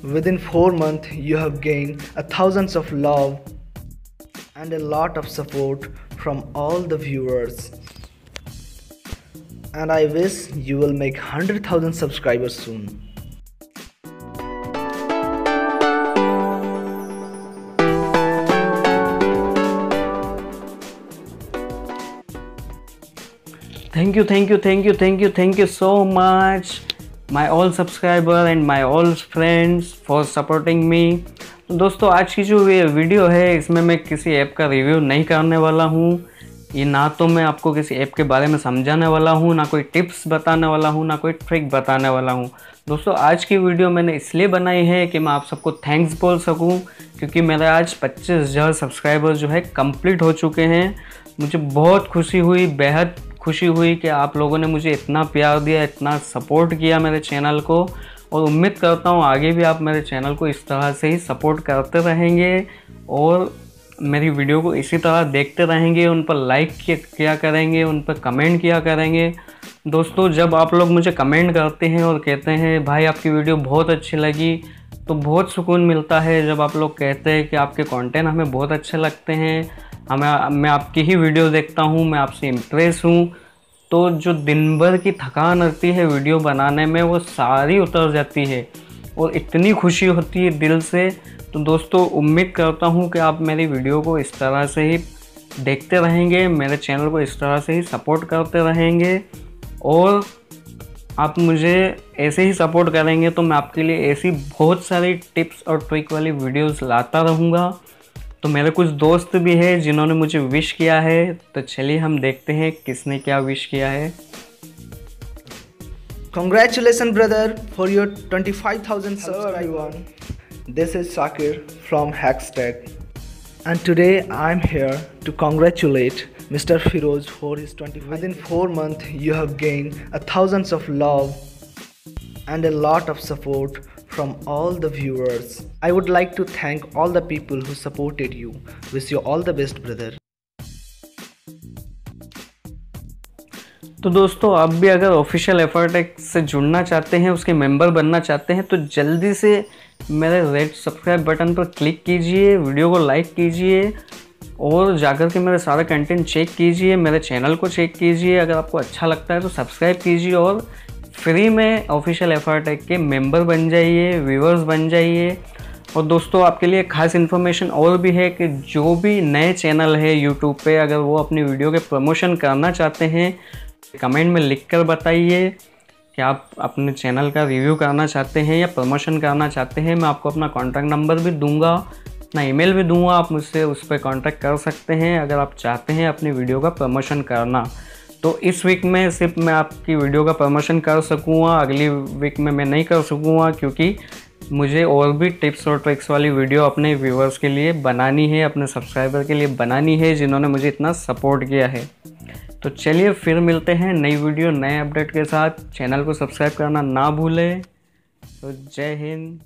Within four months, you have gained a thousands of love and a lot of support from all the viewers. And I wish you will make 100,000 subscribers soon. thank you thank you thank you thank you thank you so much my all subscriber and my all friends for supporting me दोस्तों, आज की जो ये video है, इसमें मैं किसी app का रिव्यू नहीं करने वाला हूँ। ये ना तो मैं आपको किसी ऐप के बारे में समझाने वाला हूँ, ना कोई टिप्स बताने वाला हूँ, ना कोई ट्रिक बताने वाला हूँ। दोस्तों, आज की वीडियो मैंने इसलिए बनाई है कि मैं आप सबको थैंक्स बोल सकूँ, क्योंकि मेरे आज पच्चीस हज़ार सब्सक्राइबर जो है कंप्लीट हो चुके हैं। मुझे बहुत खुशी हुई, बेहद खुशी हुई कि आप लोगों ने मुझे इतना प्यार दिया, इतना सपोर्ट किया मेरे चैनल को। और उम्मीद करता हूँ आगे भी आप मेरे चैनल को इस तरह से ही सपोर्ट करते रहेंगे और मेरी वीडियो को इसी तरह देखते रहेंगे, उन पर लाइक किया करेंगे, उन पर कमेंट किया करेंगे। दोस्तों, जब आप लोग मुझे कमेंट करते हैं और कहते हैं, भाई, आपकी वीडियो बहुत अच्छी लगी तो बहुत सुकून मिलता है जब आप लोग कहते हैं कि आपके कंटेंट हमें बहुत अच्छे लगते हैं। हमें मैं आपकी ही वीडियो देखता हूँ, मैं आपसे इम्प्रेस हूँ। तो जो दिन भर की थकान रहती है वीडियो बनाने में, वो सारी उतर जाती है और इतनी खुशी होती है दिल से। तो दोस्तों, उम्मीद करता हूँ कि आप मेरी वीडियो को इस तरह से ही देखते रहेंगे, मेरे चैनल को इस तरह से ही सपोर्ट करते रहेंगे और आप मुझे ऐसे ही सपोर्ट करेंगे तो मैं आपके लिए ऐसी बहुत सारी टिप्स और ट्रिक वाली वीडियोस लाता रहूँगा। तो मेरे कुछ दोस्त भी है जिन्होंने मुझे विश किया है। तो चलिए हम देखते हैं किसने क्या विश किया है। Congratulation brother for your twenty five thousand subscriber this is Sakir from Hextech and today I am here to congratulate mister Firoz for his twenty within four month you have gain a thousands of love and a lot of support from all the viewers. I would like to thank all the people who supported you. Wish you all the best, brother. तो दोस्तों आप भी अगर official एफर्टेक से जुड़ना चाहते हैं उसके मेंबर बनना चाहते हैं तो जल्दी से मेरे रेड सब्सक्राइब बटन पर क्लिक कीजिए वीडियो को लाइक कीजिए और जाकर के मेरे सारा कंटेंट चेक कीजिए मेरे चैनल को चेक कीजिए अगर आपको अच्छा लगता है तो सब्सक्राइब कीजिए और फ्री में ऑफिशियल एफ़ के मेंबर बन जाइए व्यूवर्स बन जाइए। और दोस्तों, आपके लिए खास इन्फॉर्मेशन और भी है कि जो भी नए चैनल है यूट्यूब पे, अगर वो अपनी वीडियो के प्रमोशन करना चाहते हैं कमेंट में लिख कर बताइए कि आप अपने चैनल का रिव्यू करना चाहते हैं या प्रमोशन करना चाहते हैं। मैं आपको अपना कॉन्टैक्ट नंबर भी दूँगा, अपना ईमेल भी दूँगा, आप मुझसे उस पर कॉन्टैक्ट कर सकते हैं अगर आप चाहते हैं अपनी वीडियो का प्रमोशन करना। तो इस वीक में सिर्फ़ मैं आपकी वीडियो का प्रमोशन कर सकूँगा, अगली वीक में मैं नहीं कर सकूँगा, क्योंकि मुझे और भी टिप्स और ट्रिक्स वाली वीडियो अपने व्यूवर्स के लिए बनानी है, अपने सब्सक्राइबर के लिए बनानी है, जिन्होंने मुझे इतना सपोर्ट किया है। तो चलिए फिर मिलते हैं नई वीडियो नए अपडेट के साथ। चैनल को सब्सक्राइब करना ना भूलें। तो जय हिंद।